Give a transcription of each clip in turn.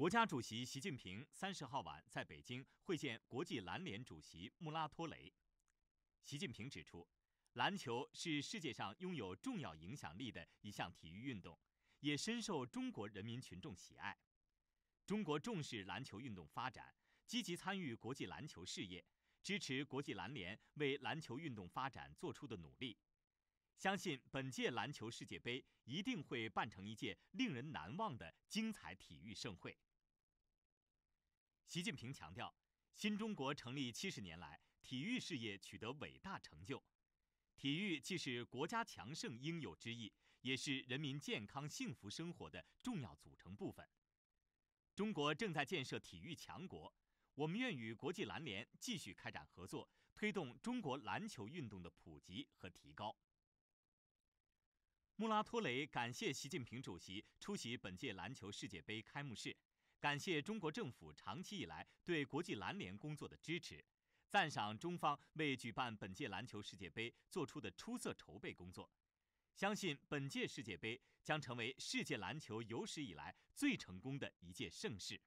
国家主席习近平三十号晚在北京会见国际篮联主席穆拉托雷。习近平指出，篮球是世界上拥有重要影响力的一项体育运动，也深受中国人民群众喜爱。中国重视篮球运动发展，积极参与国际篮球事业，支持国际篮联为篮球运动发展做出的努力。相信本届篮球世界杯一定会办成一届令人难忘的精彩体育盛会。习近平强调，新中国成立七十年来，体育事业取得伟大成就。体育既是国家强盛应有之义，也是人民健康幸福生活的重要组成部分。中国正在建设体育强国，我们愿与国际篮联继续开展合作，推动中国篮球运动的普及和提高。穆拉托雷感谢习近平主席出席本届篮球世界杯开幕式。感谢中国政府长期以来对国际篮联工作的支持，赞赏中方为举办本届篮球世界杯做出的出色筹备工作，相信本届世界杯将成为世界篮球有史以来最成功的一届盛事。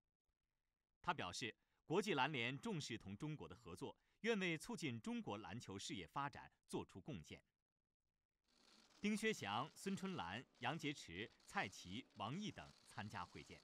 他表示，国际篮联重视同中国的合作，愿为促进中国篮球事业发展做出贡献。丁薛祥、孙春兰、杨洁篪、蔡奇、王毅等参加会见。